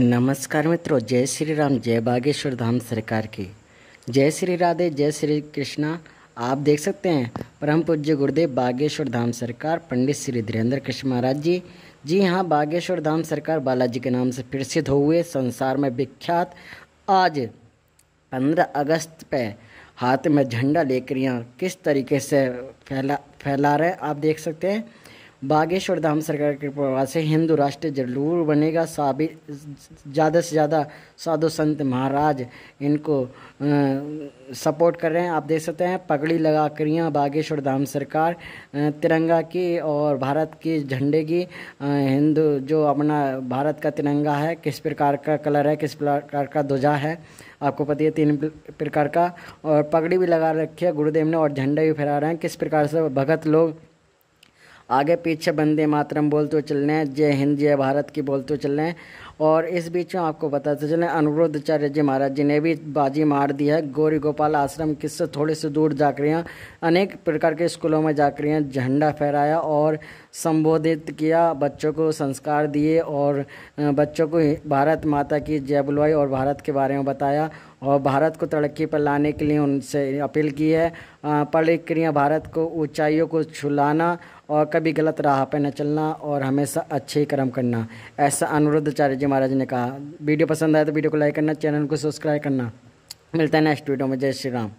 नमस्कार मित्रों, जय श्री राम, जय बागेश्वर धाम सरकार की। जय श्री राधे, जय श्री कृष्णा। आप देख सकते हैं, परम पूज्य गुरुदेव बागेश्वर धाम सरकार, पंडित श्री धीरेन्द्र कृष्ण महाराज जी। जी हाँ बागेश्वर धाम सरकार बालाजी के नाम से प्रसिद्ध हुए संसार में विख्यात आज पंद्रह अगस्त पे हाथ में झंडा लेकर यहाँ किस तरीके से फैला फैला रहे आप देख सकते हैं। बागेश्वर धाम सरकार के प्रवास से हिंदू राष्ट्र ज़रूर बनेगा। साबित ज़्यादा से ज़्यादा साधु संत महाराज इनको आ, सपोर्ट कर रहे हैं। आप देख सकते हैं पगड़ी लगा कर यहाँ बागेश्वर धाम सरकार तिरंगा की और भारत की झंडे की। हिंदू जो अपना भारत का तिरंगा है किस प्रकार का कलर है किस प्रकार का ध्वजा है आपको पता है तीन प्रकार का। और पगड़ी भी लगा रखी है गुरुदेव ने और झंडे भी फहरा रहे हैं। किस प्रकार से भगत लोग आगे पीछे बंदे मातरम बोलते हुए चल रहे हैं, जय हिंद, जय भारत की बोलते हुए चल रहे हैं। और इस बीच में आपको बताते चले अनुरुद्धाचार्य जी महाराज जी ने भी बाजी मार दी है। गौरी गोपाल आश्रम किससे थोड़े से दूर जाकर यहाँ अनेक प्रकार के स्कूलों में जाकर यहाँ झंडा फहराया और संबोधित किया, बच्चों को संस्कार दिए और बच्चों को भारत माता की जय बुलवाई और भारत के बारे में बताया। और भारत को तरक्की पर लाने के लिए उनसे अपील की है। कर भारत को ऊंचाइयों को छुलाना और कभी गलत राह पर न चलना और हमेशा अच्छे कर्म करना। ऐसा अनुरुद्ध आचार्य जी महाराज ने कहा। वीडियो पसंद आया तो वीडियो को लाइक करना, चैनल को सब्सक्राइब करना। मिलता है नेक्स्ट वीडियो में। जय श्री राम।